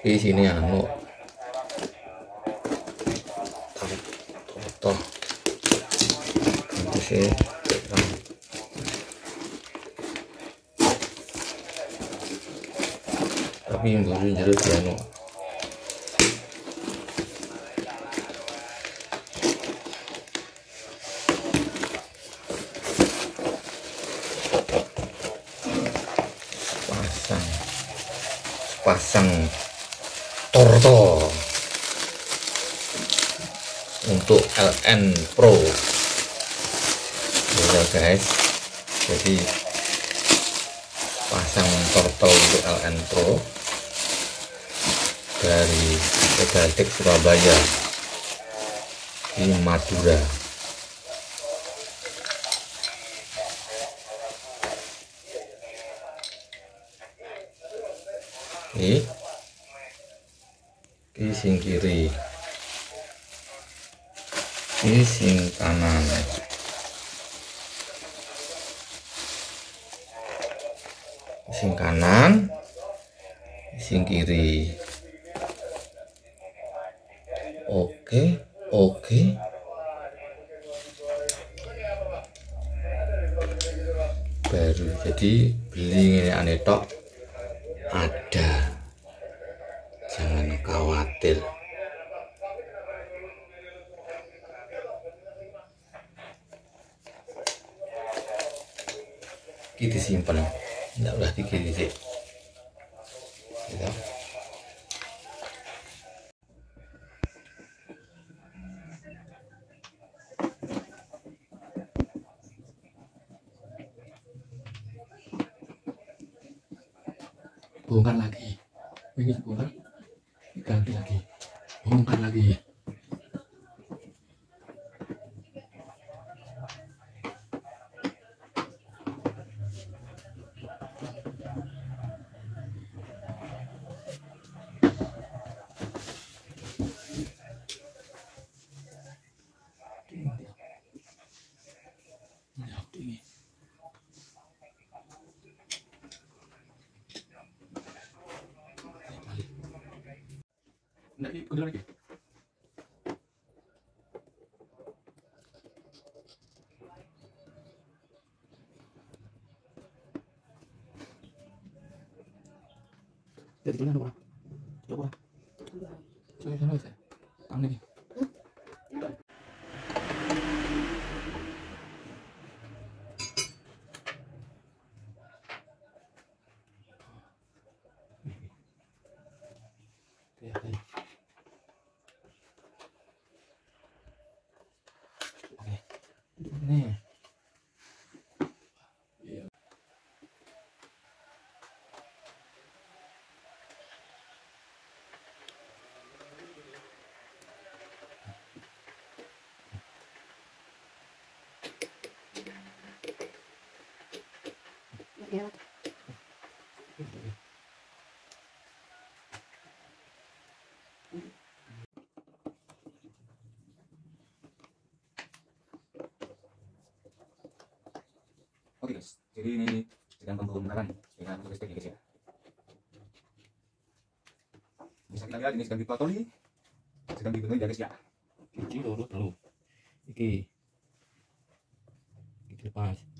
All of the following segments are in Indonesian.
di sini anu. Toh itu tapi yang baru jeruk ya anu. Pasang. Pasang torto untuk LN Pro. Ya guys. Jadi pasang turtle untuk LN Pro dari Pedaltek Surabaya di Madura. Ini di sing kiri. Di sing kanan. Sing kanan. Sing kiri. Oke oke. Baru jadi beli ini aneh tok. Ada khawatir kita simpan tidak ulah dikiri sih. Gitu. bongkar lagi. Ini bongkar ganti lagi. Bongkar lagi ini Enggak, ini udah lagi. Jadi Oke guys, jadi ini sedang pembongkaran dengan motor listrik ya guys ya. Bisa kita lihat ini sedang dipelotoni, sedang dibenerin ya guys ya. iki lurus lho iki. Iki lepas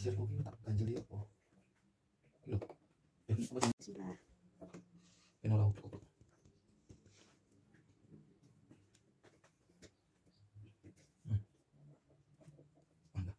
geser kok tak ya apa lo ini apa sih Bismillah. ini laut cukup Hmm. Mangga.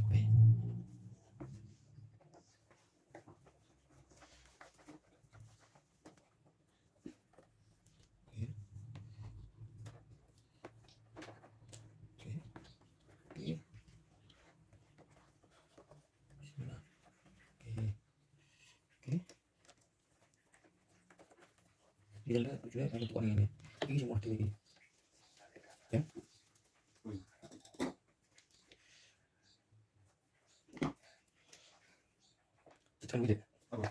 Oke. Oke. Oke. Oke. Bismillah. Oke. Oke. Lah tujuannya ini. Ini semua ya. Tekan gitu. Apa?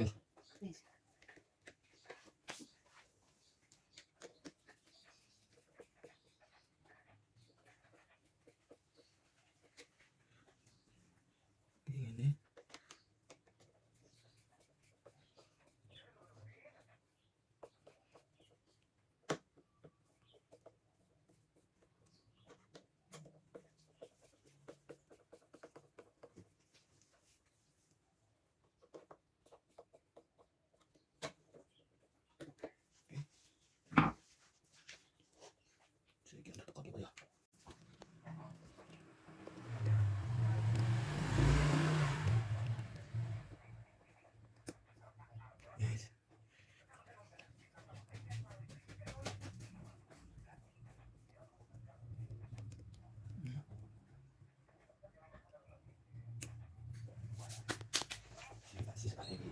Wis. Ini. Sedikit ada kaki ya. Yes. Kasih sekali lagi.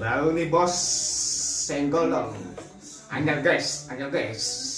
Baru nih bos senggol dong. Anyar guys, anyar guys.